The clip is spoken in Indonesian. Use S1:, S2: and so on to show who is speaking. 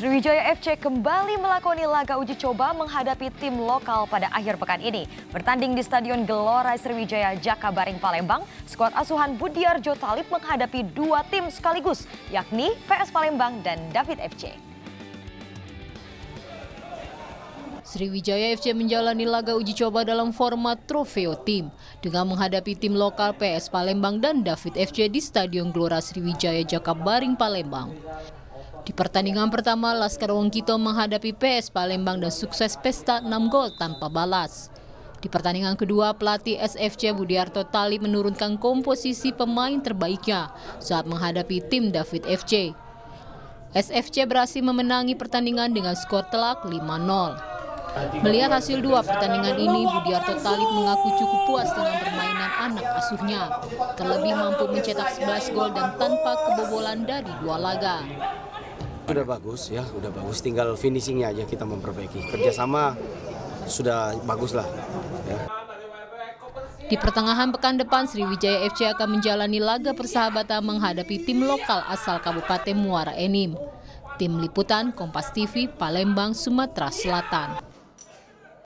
S1: Sriwijaya FC kembali melakoni laga uji coba menghadapi tim lokal pada akhir pekan ini. Bertanding di Stadion Gelora Sriwijaya Jakabaring Palembang, skuad asuhan Budiarjo Talib menghadapi dua tim sekaligus, yakni PS Palembang dan David FC.
S2: Sriwijaya FC menjalani laga uji coba dalam format Trofeo Team dengan menghadapi tim lokal PS Palembang dan David FC di Stadion Gelora Sriwijaya Jakabaring Palembang. Di pertandingan pertama, Laskar Wongkito menghadapi PS Palembang dan sukses pesta 6 gol tanpa balas. Di pertandingan kedua, pelatih SFC Budiarto Tali menurunkan komposisi pemain terbaiknya saat menghadapi tim David FC. SFC berhasil memenangi pertandingan dengan skor telak 5-0. Melihat hasil dua pertandingan ini, Budiarto Talib mengaku cukup puas dengan permainan anak asuhnya. Terlebih mampu mencetak 11 gol dan tanpa kebobolan dari dua laga.
S3: Sudah bagus ya, sudah bagus. Tinggal finishingnya aja kita memperbaiki. Kerjasama sudah bagus lah. Ya.
S2: Di pertengahan pekan depan, Sriwijaya FC akan menjalani laga persahabatan menghadapi tim lokal asal Kabupaten Muara Enim. Tim Liputan Kompas TV, Palembang, Sumatera Selatan.